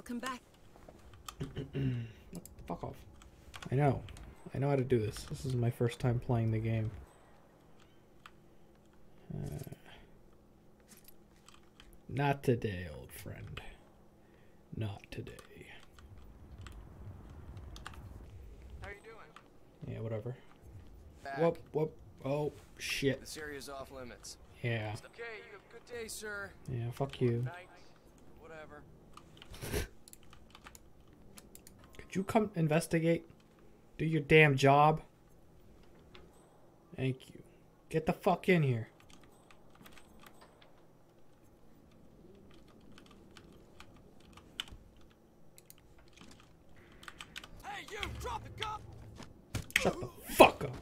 Welcome back. Fuck off. I know. I know how to do this. This is my first time playing the game. Uh, not today, old friend. Not today. How you doing? Yeah, whatever. Back. Whoop, whoop. Oh, shit. This area's off limits. Yeah. Okay, you have a good day, sir. Yeah, fuck you. Night. Whatever. Could you come investigate? Do your damn job? Thank you. Get the fuck in here. Hey, you! Drop the gun! Shut the fuck up.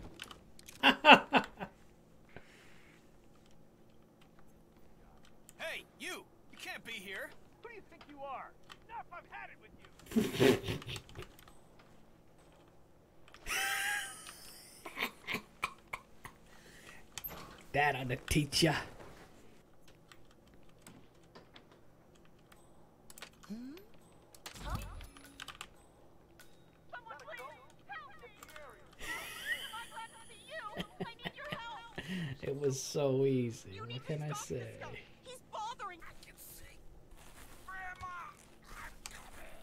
Hey, you! You can't be here! Who do you think you are? Enough! I've had it with you! That ought to teach ya. Someone please help me! Am I glad to see you? I need your help! It was so easy. What can I say? this guy. He's bothering. I can see. Grandma! I'm coming!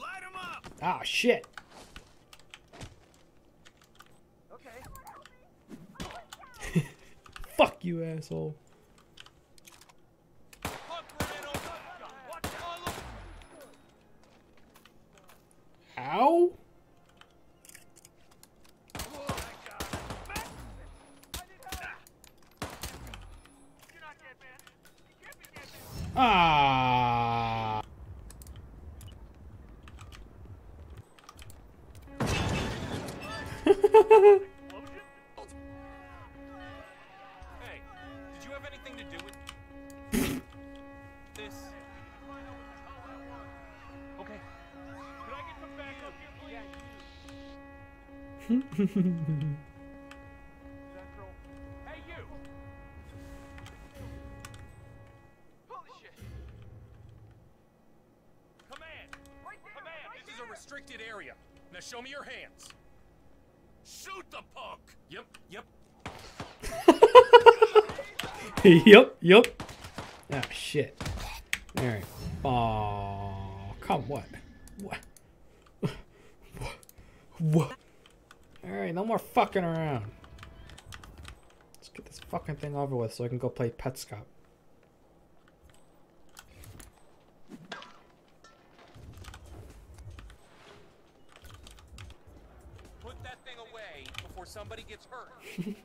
Light him up! Ah, shit. Okay. Fuck restricted area. Now show me your hands. Shoot the punk! Yep, yep. yep, yep. Ah, shit. Alright. Oh, come what? What? What? What? Alright, no more fucking around. Let's get this fucking thing over with so I can go play Petscop. Put that thing away before somebody gets hurt.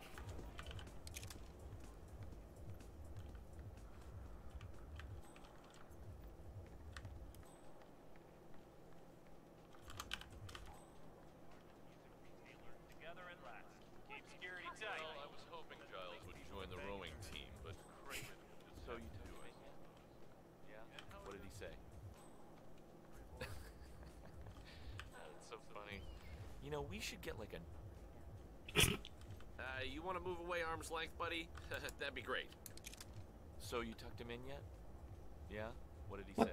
Together and last. Keep security tight. Well, I was hoping Giles would join the rowing team, but So you took him in yet? Yeah? What did he say? that's so funny. You know, we should get like a. Uh, you want to move away arm's length, buddy? That'd be great. So you tucked him in yet? Yeah? What did he say?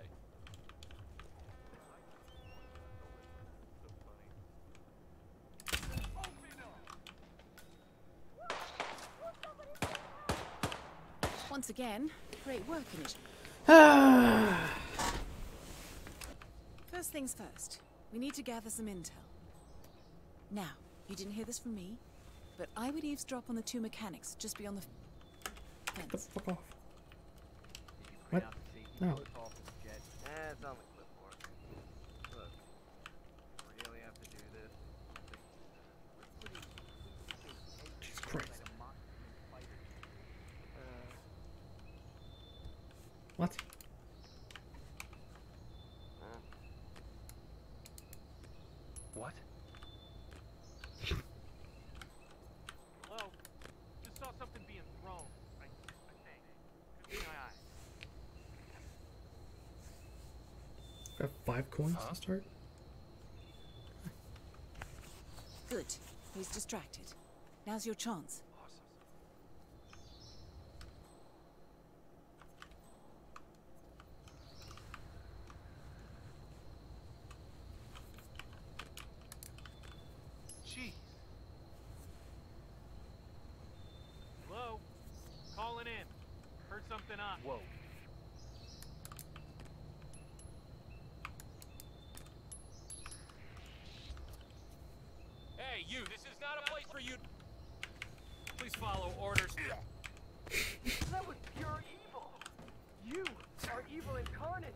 Once again, great work, Initiative. Ah. First things first, we need to gather some intel. Now, you didn't hear this from me, but I would eavesdrop on the two mechanics just beyond the Get the fence. fuck off. What? No. Eh, it's on the clipboard. Look, really have to do this? Jesus Christ. What? What? Hello? Just saw something being thrown. I, I think. Could be my eye. Got five coins to start? Good. He's distracted. Now's your chance. Falling in. Heard something on. Whoa. Hey, you, this is not a place for you. Please follow orders. That was pure evil. You are evil incarnate.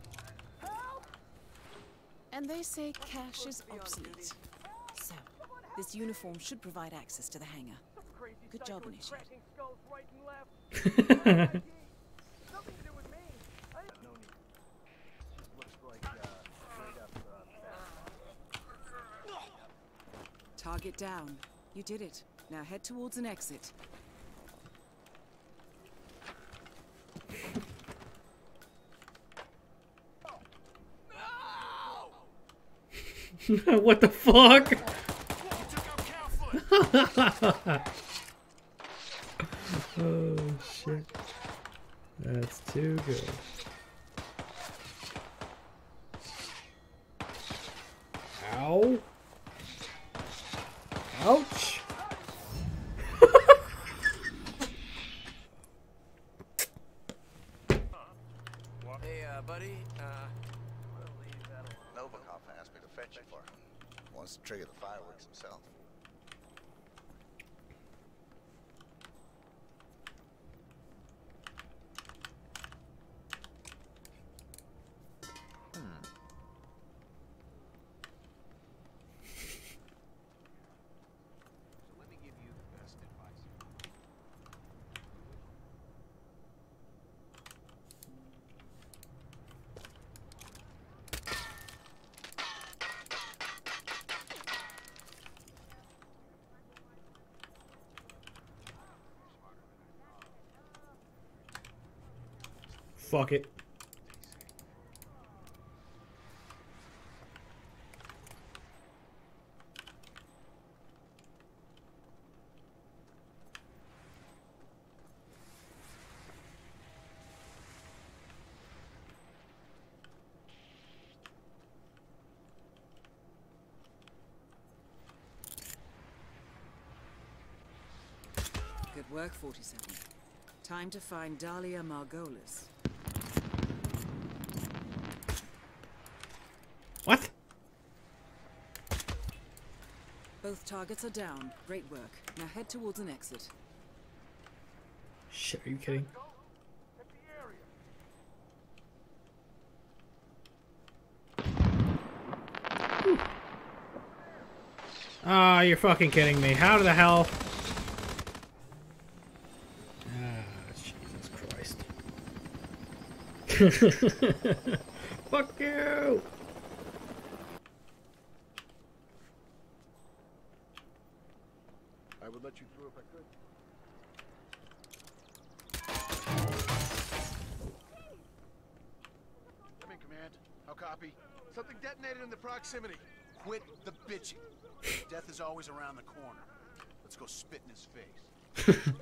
Help! And they say cash is obsolete. So, this uniform should provide access to the hangar. Good job, psychos Initiate. cracking skulls right and left. ID. Nothing to do with me. I No need. Just looks like, uh, straight up, uh, theft. Target down. You did it. Now head towards an exit. what the fuck? oh shit. That's too good. Ow. Ouch. Hey, uh, buddy, uh, Novikov for him. Wants to trigger the fireworks himself. Fuck it. Good work, 47. Time to find Dahlia Margolis. What? Both targets are down. Great work. Now head towards an exit. Shit, are you kidding? Ah, you're fucking kidding me. How the hell? Ah, Jesus Christ. Fuck you! Would let you through if I could. I'm in command. How copy? Something detonated in the proximity. Quit the bitching. Death is always around the corner. Let's go spit in his face.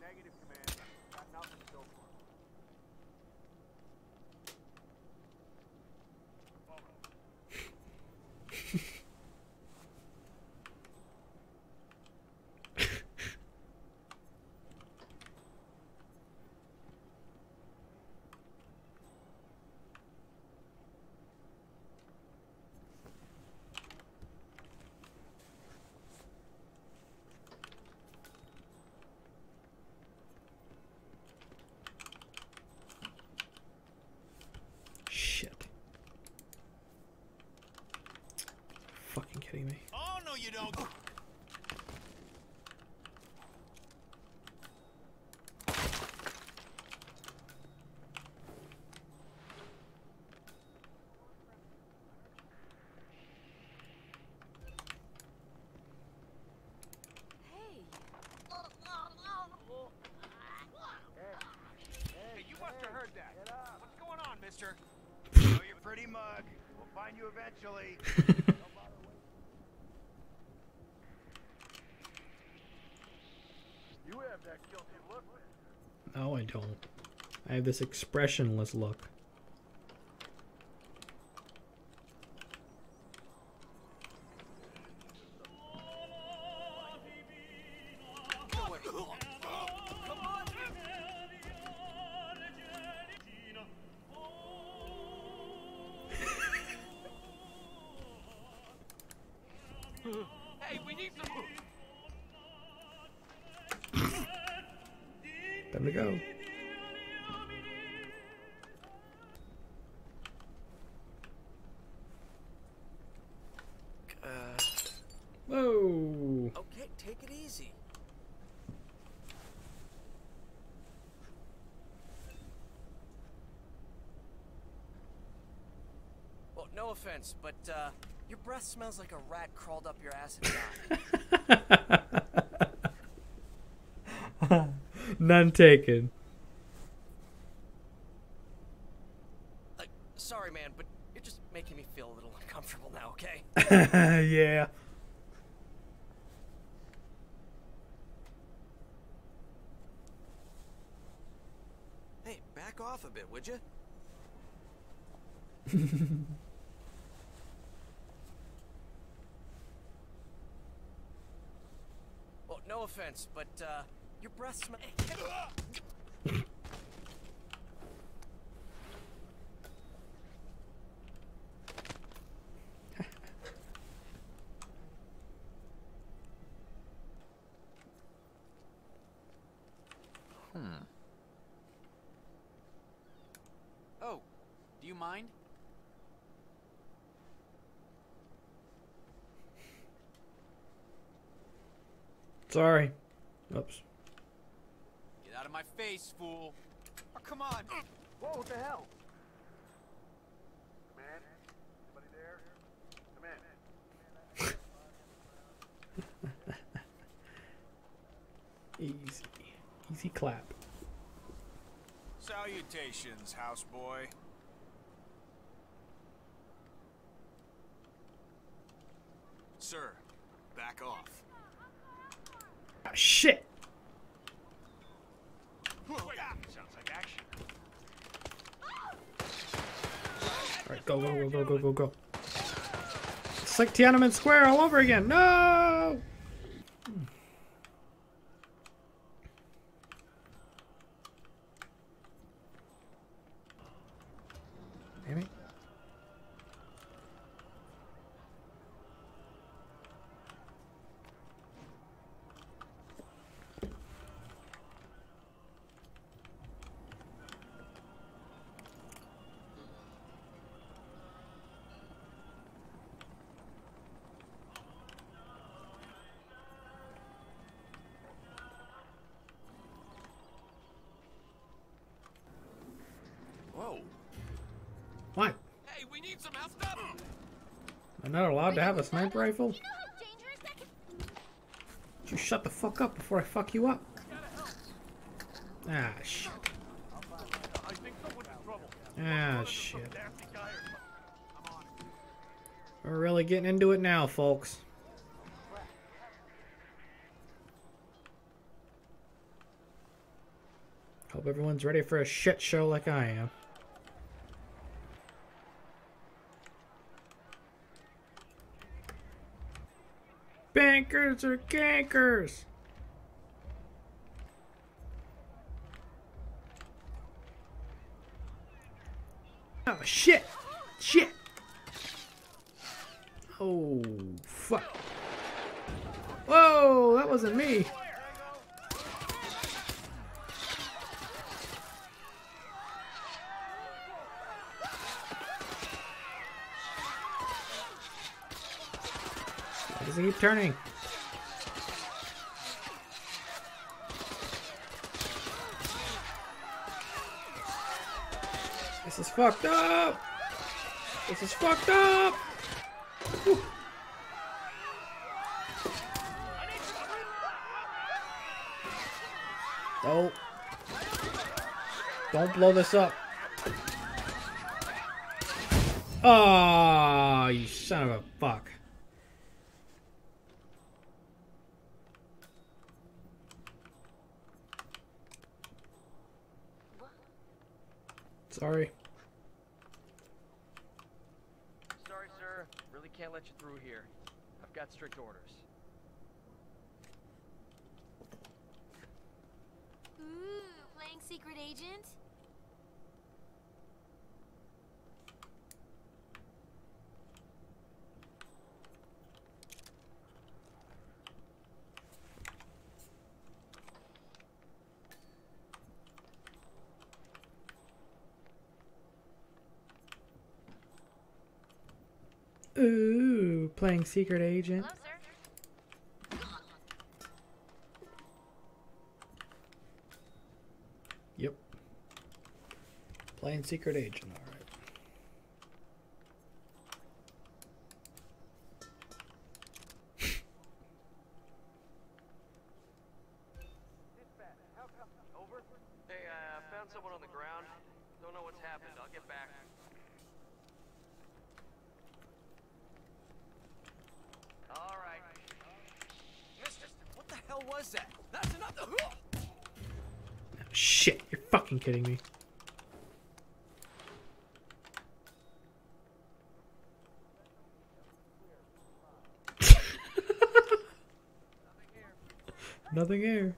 Negative command. Got nothing so far. Shit. Fucking kidding me. Oh, no, you don't. Hey, you must have heard that. What's going on, mister? Show your pretty mug. We'll find you eventually. You have that guilty look. No, I don't. I have this expressionless look. Take it easy. Well, no offense, but uh, your breath smells like a rat crawled up your ass and died. None taken. Like, sorry, man, but you're just making me feel a little uncomfortable now, okay? yeah. Hey, back off a bit, would you? well, no offense, but uh, your breath smells. Oh, do you mind? Sorry. Oops. Get out of my face, fool. Oh, come on. Whoa, what the hell? Come. Anybody there? Come in. Easy. Easy clap. Salutations, houseboy. Sir, back off. Ah, shit. Alright, go, go, go, go, go, go, go. It's like Tiananmen Square all over again. No! I'm not allowed to have a sniper rifle? You know how dangerous that can You shut the fuck up before I fuck you up. Ah, shit. I think someone's in trouble. Ah, shit. Nasty guy or something. We're really getting into it now, folks. Hope everyone's ready for a shit show like I am. Bankers or gankers? Oh, shit! Shit! Oh, fuck. Whoa, that wasn't me. Why does he keep turning? This is fucked up! This is fucked up! Whew. Don't. Don't blow this up. Oh, you son of a fuck. Sorry. Sorry, sir. Really can't let you through here. I've got strict orders. Ooh, playing secret agent? Ooh, playing secret agent. Hello, sir. Yep. Playing secret agent, alright. Over? Hey, I uh, found someone on the ground. Don't know what's happened. I'll get back. All right. Mister, what the hell was that? That's another. Shit, you're fucking kidding me. Nothing here.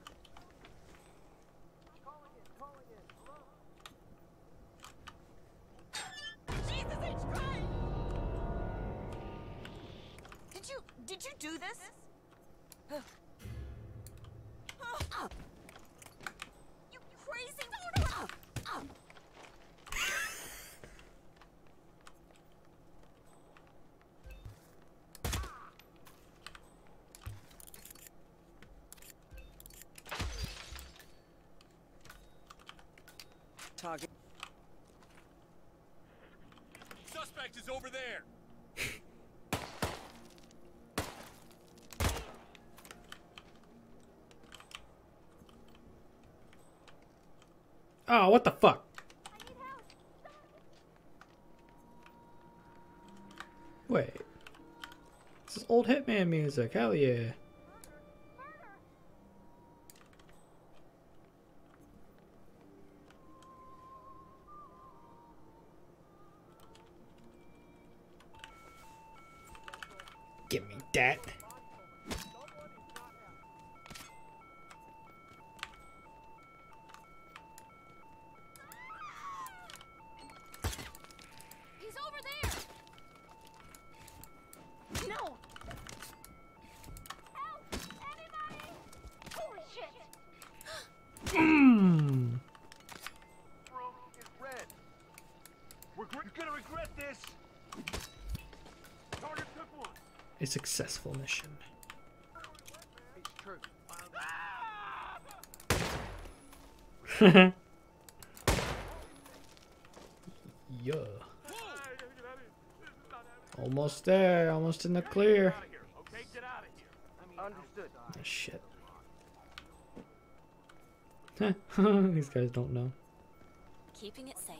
Jesus H. Did you did you do this? You crazy! Target. Suspect is over there. Oh, what the fuck? Wait. This is old Hitman music. Hell yeah. Successful mission. Yeah. Almost there. Almost in the clear. Ah, shit. These guys don't know. Keeping it safe.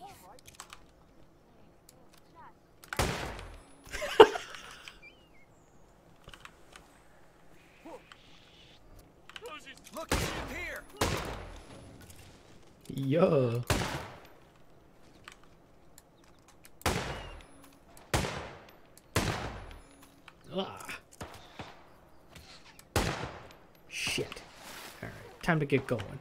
Look, here. Yeah. Ah. Shit. Alright, time to get going.